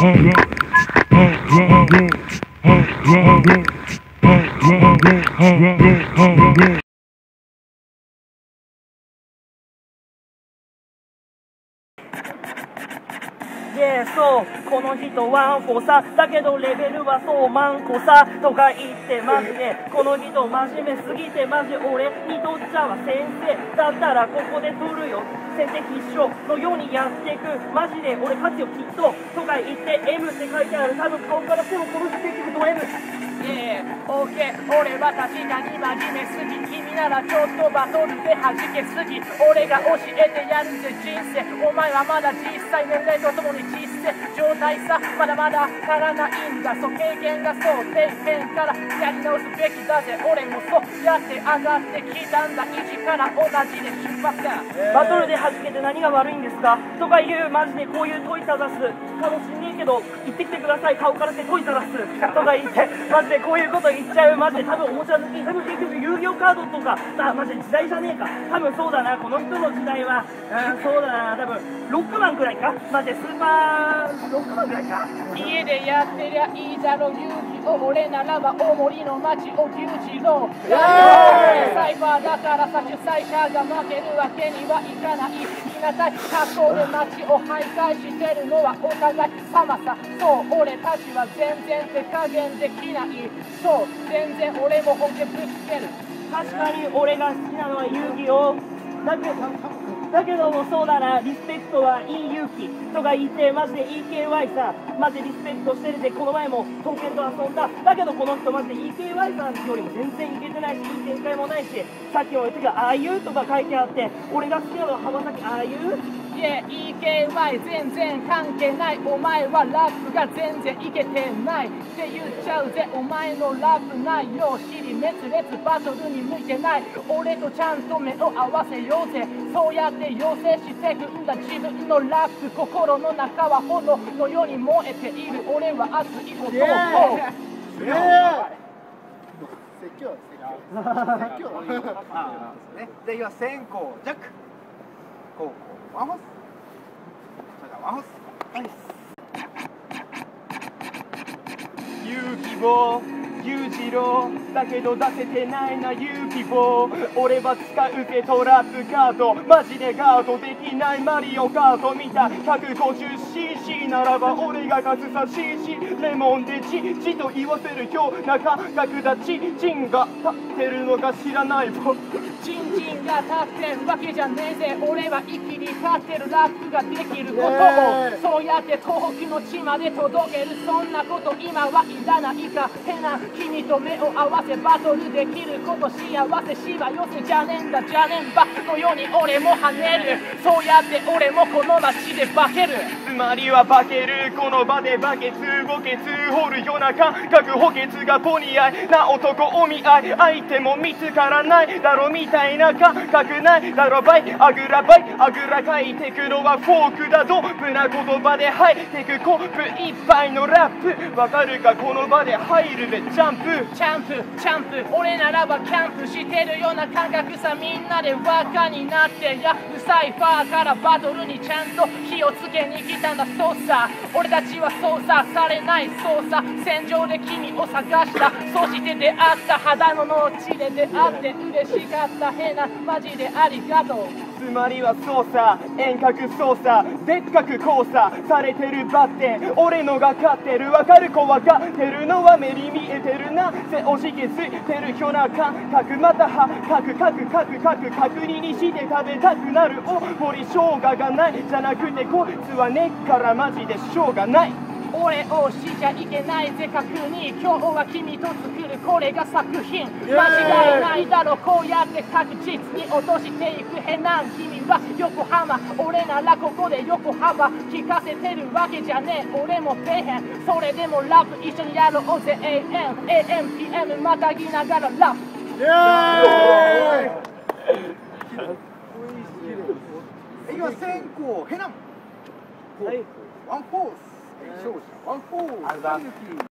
Yeah. そうこの人ワンフォーさだけどレベルはそうマンコさとか言ってマジでこの人真面目すぎてマジ俺にとっちゃは先生だったらここで取るよ。先生必勝のようにやっていく。マジで俺勝つよきっととか言って M って書いてある。多分顔からしてもこの人結局ド M ええ、オーケー、俺は確かに真面目すぎ君ならちょっとバトルで弾けすぎ。俺が教えてやるぜ人生。お前はまだ実際年齢とともに実践状態さまだまだ足らないんだそう経験がそう底辺からやり直すべきだぜ。俺もそうやって上がってきたんだ一から同じで出発。だバトルで弾けて何が悪いんですか？とかいうマジでこういう問いただす。かもしんねえけど言ってきてください。顔からして問いただす。とか言ってマジでこういうこと言っちゃう。マジで多分おもちゃ好き多分結局遊戯王カードとか。あマジで時代じゃねえか。多分そうだな。この人の時代は。うんそうだな。多分ロックマンくらいか。マジでスーパー家でやってりゃいいだろ勇気を俺ならば大森の町を牛耳ろう。サイ。バーだからさ主催者が負けるわけにはいかない。日向格好で街を徘徊してるのはお互い様さそう俺たちは全然手加減できない。そう全然俺も本気ぶつける。確かに俺が好きなのは遊戯王だけどだけどもそうだなリスペクトはいい勇気とか言ってマジで EKY さマジでリスペクトしてるでこの前も刀剣と遊んだ。だけどこの人マジで EKY さんよりも全然いけてないしいい展開もないしさっきも言ったけどああいうとか書いてあって俺が好きなのは浜崎ああいう EKY 全然関係ないお前はラップが全然いけてないって言っちゃうぜお前のラップ内容知り滅裂バトルに向いてない俺とちゃんと目を合わせようぜ。そうやって要請してくんだ自分のラップ心の中は炎のように燃えている。俺は熱いことを。説教説教説教で今先行ジャックワンホスそれではワンホスはい勇気を。裕次郎だけど出せてないな勇気を。俺は使うぜトラップカードマジでガードできないマリオカード見た150 c 150cc ならば俺が勝つさ CC レモンでチチと言わせるような感覚だチチンが立ってるのか知らない僕チンチンが立ってるわけじゃねえぜ。俺は息に立ってるラップができることをそうやって東北の地まで届ける。そんなこと今はいらない。か変な君と目を合わせバトルできること幸せしわ寄せじゃねえんだじゃねえんばのように俺も跳ねる。そうやって俺もこの街で化ける。まりは化けるこの場でバケツボケツ掘るような感覚補欠がポニアイな男お見合い相手も見つからない。だろみたいな感覚ない。だろバイあぐらバイあぐらかいてくのはフォークだドップな言葉で入ってくコップいっぱいのラップわかるかこの場で入るべ。ジャンプ。チャンプ。チャンプ俺ならばキャンプしてるような感覚さみんなで輪っかになってやサイファーからバトルにちゃんと気をつけに来た。んだそうさ俺たちは操作されない操作。戦場で君を探した。そして出会った。肌の農地で出会って嬉しかった。変なマジでありがとう。つまりは操作遠隔操作でっかく交差されてるバッテン俺のが勝ってるわかる子分かってるのは目に見えてるな。背押し気づいてるような感覚またはかくかくかくかく確認にして食べたくなる。お堀生姜がない。じゃなくてこいつは根っからマジでしょうがない。俺をしちゃいけないぜ確認今日は君と作るこれが作品。間違いないだろこうやって確実に落としていく変な君は横浜。俺ならここで横幅聞かせてるわけじゃねえ。俺も底辺それでもラップ一緒にやろうぜ。AM AMPM またぎながらラップイエーイ今先行ヘナン後攻ワンフォース勝者ワンフォース